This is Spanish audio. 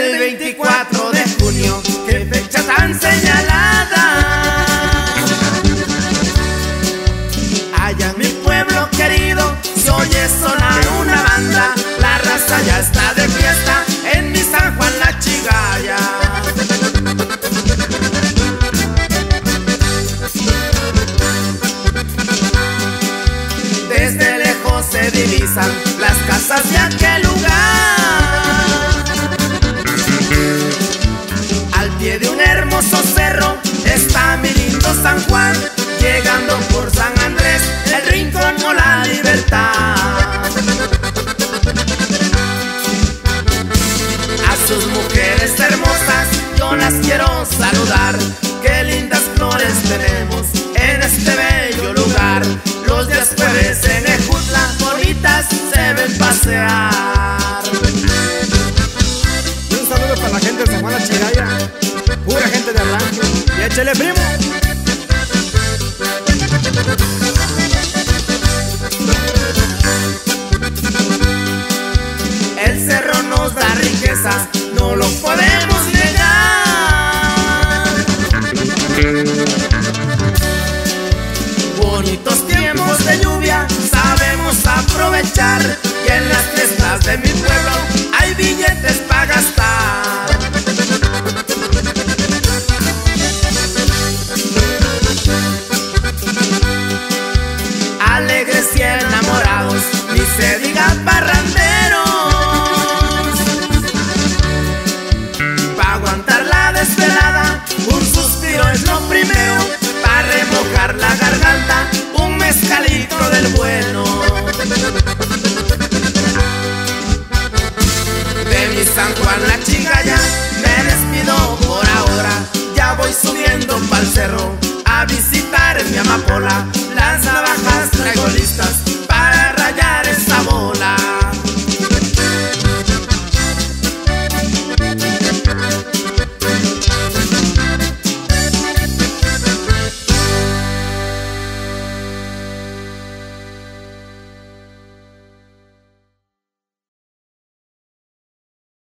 24 de junio, qué fecha tan señalada. Allá mi pueblo querido, se oye sonar una banda, la raza ya está de fiesta en mi San Juan la Chigaya. Desde lejos se divisan las casas de aquel lugar. Llegando por San Andrés, el rincón o la libertad. A sus mujeres hermosas yo las quiero saludar, qué lindas flores tenemos en este bello lugar. Los días jueves en Ejutla bonitas se ven pasear. Un saludo para la gente de San Juan La Chigaya, pura gente de Arranque. Y échale primo. No lo podemos mi ama